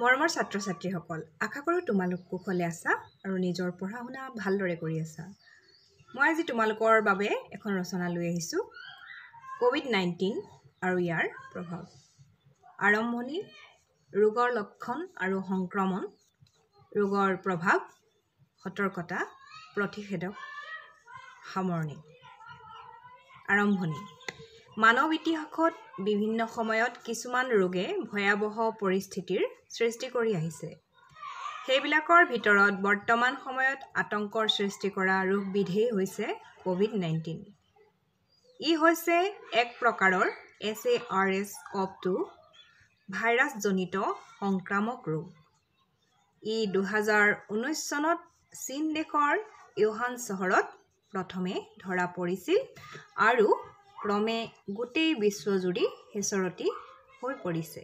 মৰমৰ ছাত্ৰ ছাত্ৰীসকল আশা কৰোঁ তোমালোক কুশলে আছা আৰু নিজৰ পঢ়া শুনা ভালদৰে কৰি আছা। মই আজি তোমালোকৰ বাবে এখন ৰচনা লৈ আহিছোঁ। ক'ভিড নাইণ্টিন আৰু ইয়াৰ প্ৰভাৱ। আৰম্ভণি ৰোগৰ লক্ষণ আৰু সংক্ৰমণ ৰোগৰ প্ৰভাৱ সতৰ্কতা প্ৰতিষেধক সামৰণি। আৰম্ভণি। মানৱ ইতিহাসত বিভিন্ন সময়ত কিছুমান ৰোগে ভয়াৱহ পৰিস্থিতিৰ সৃষ্টি কৰি আহিছে। সেইবিলাকৰ ভিতৰত বৰ্তমান সময়ত আতংকৰ সৃষ্টি কৰা ৰোগবিধেই হৈছে ক'ভিড নাইণ্টিন। ই হৈছে এক প্ৰকাৰৰ S A R S CoV two ভাইৰাছজনিত সংক্ৰামক ৰোগ। ই দুহেজাৰ ঊনৈছ চনত চীন দেশৰ ইউহান চহৰত প্ৰথমে ধৰা পৰিছিল আৰু ক্ৰমে গোটেই বিশ্বজুৰি সিঁচৰতি হৈ পৰিছে।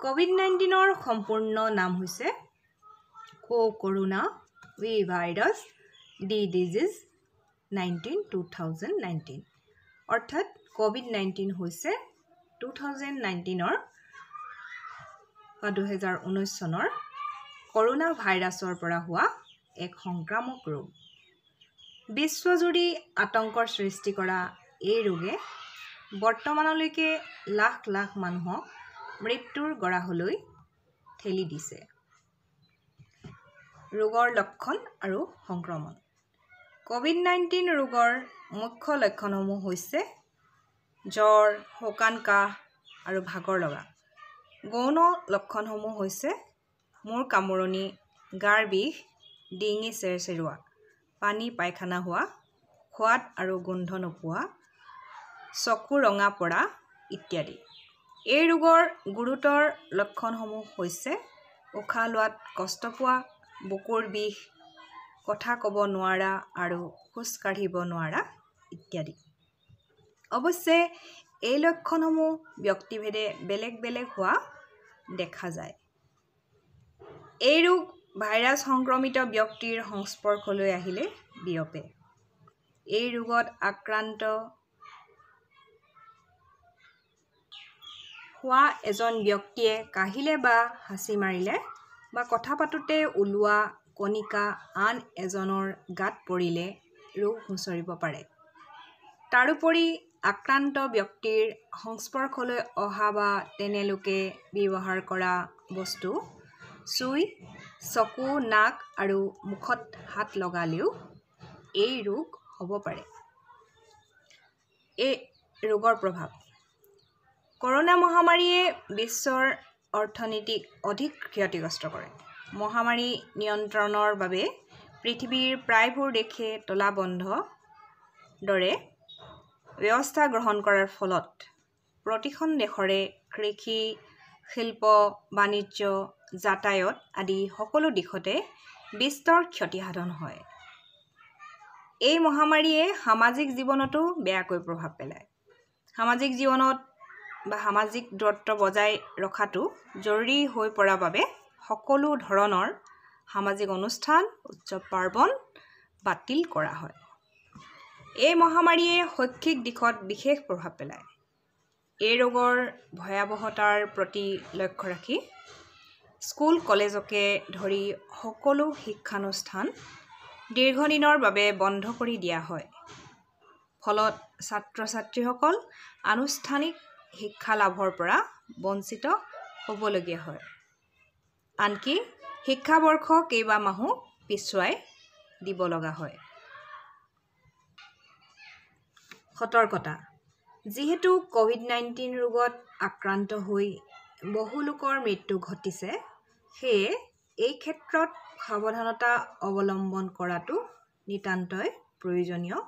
ক'ভিড নাইণ্টিনৰ সম্পূৰ্ণ নাম হৈছে ক' কৰোণা উই virus D disease nineteen two thousand nineteen. অৰ্থাৎ ক'ভিড নাইণ্টিন হৈছে টু থাউজেণ্ড নাইনটিনৰ বা দুহেজাৰ ঊনৈছ চনৰ কৰোণা ভাইৰাছৰ পৰা হোৱা এক সংক্ৰামক ৰোগ। বিশ্বজুৰি আতংকৰ সৃষ্টি কৰা এই ৰোগে বৰ্তমানলৈকে লাখ লাখ মানুহক মৃত্যুৰ গৰাহলৈ ঠেলি দিছে। ৰোগৰ লক্ষণ আৰু সংক্ৰমণ। ক'ভিড নাইণ্টিন ৰোগৰ মুখ্য লক্ষণসমূহ হৈছে জ্বৰ শুকান কাহ আৰু ভাগৰ লগা। গৌণ লক্ষণসমূহ হৈছে মূৰ কামোৰণি গাৰ বিষ ডিঙি চেৰচেৰোৱা। পানী পায়খানা হোৱা সোৱাদ আৰু গোন্ধ নোপোৱা চকু ৰঙা পৰা ইত্যাদি। এই ৰোগৰ গুৰুতৰ লক্ষণসমূহ হৈছে উশাহ লোৱাত কষ্ট পোৱা বুকুৰ বিষ কথা ক'ব নোৱাৰা আৰু খোজ কাঢ়িব নোৱাৰা ইত্যাদি। অৱশ্যে এই লক্ষণসমূহ ব্যক্তিভেদে বেলেগ বেলেগ হোৱা দেখা যায়। এই ৰোগ ভাইৰাছ সংক্ৰমিত ব্যক্তিৰ সংস্পৰ্শলৈ আহিলে বিয়পে। এই ৰোগত আক্ৰান্ত হোৱা এজন ব্যক্তিয়ে কাঢ়িলে বা হাঁচি মাৰিলে বা কথা পাতোঁতে ওলোৱা কণিকা আন এজনৰ গাত পৰিলে ৰোগ হুঁচৰিব পাৰে। তাৰোপৰি আক্ৰান্ত ব্যক্তিৰ সংস্পৰ্শলৈ অহা বা তেনেলোকে ব্যৱহাৰ কৰা বস্তু চুই চকু নাক আৰু মুখত হাত লগালেও এই ৰোগ হ'ব পাৰে। এই ৰোগৰ প্ৰভাৱ। কৰোণা মহামাৰীয়ে বিশ্বৰ অৰ্থনীতিক অধিক ক্ষতিগ্ৰস্ত কৰে। মহামাৰী নিয়ন্ত্ৰণৰ বাবে পৃথিৱীৰ প্ৰায়বোৰ দেশে তোলা বন্ধ দৰে ব্যৱস্থা গ্ৰহণ কৰাৰ ফলত প্ৰতিখন দেশৰে কৃষি শিল্প বাণিজ্য যাতায়ত আদি সকলো দিশতে বিস্তৰ ক্ষতিসাধন হয়। এই মহামাৰীয়ে সামাজিক জীৱনতো বেয়াকৈ প্ৰভাৱ পেলায়। সামাজিক জীৱনত বা সামাজিক দূৰত্ব বজাই ৰখাটো জৰুৰী হৈ পৰাৰ বাবে সকলো ধৰণৰ সামাজিক অনুষ্ঠান উৎসৱ পাৰ্বণ বাতিল কৰা হয়। এই মহামাৰীয়ে শৈক্ষিক দিশত বিশেষ প্ৰভাৱ পেলায়। এই ৰোগৰ ভয়াৱহতাৰ প্ৰতি লক্ষ্য ৰাখি স্কুল কলেজকে ধৰি সকলো শিক্ষানুষ্ঠান দীৰ্ঘদিনৰ বাবে বন্ধ কৰি দিয়া হয়। ফলত ছাত্ৰ ছাত্ৰীসকল আনুষ্ঠানিক শিক্ষা লাভৰ পৰা বঞ্চিত হ'বলগীয়া হয়। আনকি শিক্ষাবৰ্ষ কেইবামাহো পিছুৱাই দিব লগা হয়। সতৰ্কতা। যিহেতু ক'ভিড নাইণ্টিন ৰোগত আক্ৰান্ত হৈ বহু লোকৰ মৃত্যু ঘটিছে সেয়ে এই ক্ষেত্ৰত সাৱধানতা অৱলম্বন কৰাটো নিতান্তই প্ৰয়োজনীয়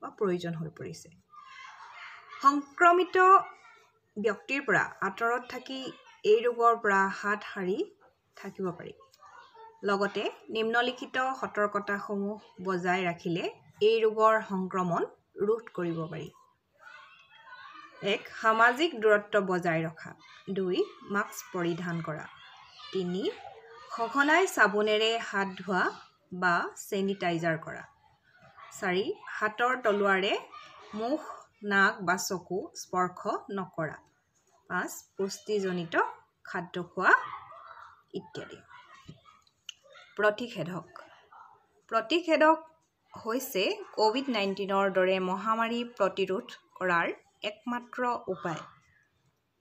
বা প্ৰয়োজন হৈ পৰিছে। সংক্ৰমিত ব্যক্তিৰ পৰা আঁতৰত থাকি এই ৰোগৰ পৰা হাত সাৰি থাকিব পাৰি। লগতে নিম্নলিখিত সতৰ্কতাসমূহ বজাই ৰাখিলে এই ৰোগৰ সংক্ৰমণ ৰোধ কৰিব পাৰি। এক সামাজিক দূৰত্ব বজাই ৰখা। দুই মাস্ক পৰিধান কৰা। তিনি সঘনাই চাবোনেৰে হাত ধোৱা বা চেনিটাইজাৰ কৰা। চাৰি হাতৰ তলুৱাৰে মুখ নাক বা চকু স্পৰ্শ নকৰা। পাঁচ পুষ্টিজনিত খাদ্য খোৱা ইত্যাদি। প্ৰতিষেধক। প্ৰতিষেধক হৈছে ক'ভিড নাইণ্টিনৰ দৰে মহামাৰী প্ৰতিৰোধ কৰাৰ একমাত্ৰ উপায়।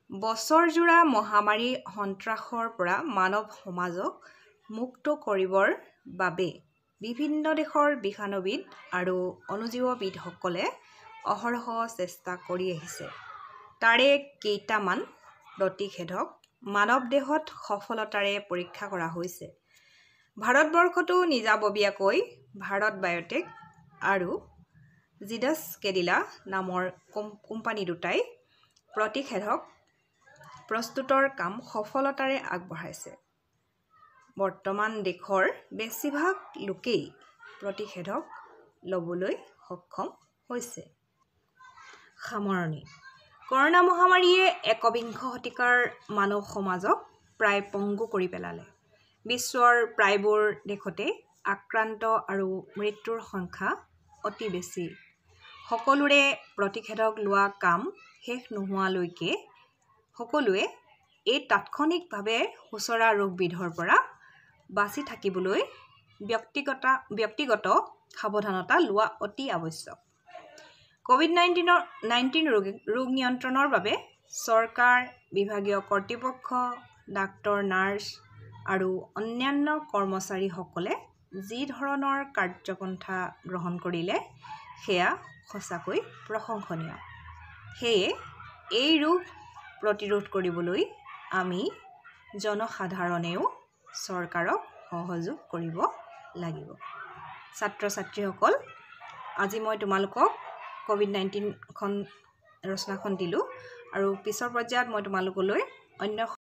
বছৰজোৰা মহামাৰী সন্ত্ৰাসৰ পৰা মানৱ সমাজক মুক্ত কৰিবৰ বাবে বিভিন্ন দেশৰ বিষাণুবিদ আৰু অণুজীৱবিদসকলে অহৰহ চেষ্টা কৰি আহিছে। তাৰে কেইটামান প্ৰতিষেধক মানৱ দেহত সফলতাৰে পৰীক্ষা কৰা হৈছে। ভাৰতবৰ্ষতো নিজাববীয়াকৈ ভাৰত বায়'টেক আৰু জিডাছ কেডিলা নামৰ কোম্পানী দুটাই প্ৰতিষেধক প্ৰস্তুতৰ কাম সফলতাৰে আগবঢ়াইছে। বৰ্তমান দেশৰ বেছিভাগ লোকেই প্ৰতিষেধক ল'বলৈ সক্ষম হৈছে। সামৰণি। কৰনা মহামাৰীয়ে একবিংশ শতিকাৰ মানৱ সমাজক প্ৰায় পংগু কৰি পেলালে। বিশ্বৰ প্ৰায়বোৰ দেশতে আক্ৰান্ত আৰু মৃত্যুৰ সংখ্যা অতি বেছি। সকলোৰে প্ৰতিষেধক লোৱা কাম শেষ নোহোৱালৈকে সকলোৱে এই তাৎক্ষণিকভাৱে সোঁচৰা ৰোগবিধৰ পৰা বাচি থাকিবলৈ ব্যক্তিগত ব্যক্তিগত সাৱধানতা লোৱা অতি আৱশ্যক। ক'ভিড নাইণ্টিনৰ নাইণ্টিন ৰোগ ৰোগ নিয়ন্ত্ৰণৰ বাবে চৰকাৰ বিভাগীয় কৰ্তৃপক্ষ ডাক্তৰ নাৰ্ছ আৰু অন্যান্য কৰ্মচাৰীসকলে যি ধৰণৰ কাৰ্যপন্থা গ্ৰহণ কৰিলে সেয়া সঁচাকৈ প্ৰশংসনীয়। সেয়ে এই ৰোগ প্ৰতিৰোধ কৰিবলৈ আমি জনসাধাৰণেও চৰকাৰক সহযোগ কৰিব লাগিব। ছাত্ৰ ছাত্ৰীসকল আজি মই তোমালোকক ক'ভিড নাইণ্টিনখন ৰচনাখন দিলোঁ আৰু পিছৰ পৰ্যায়ত মই তোমালোকলৈ অন্য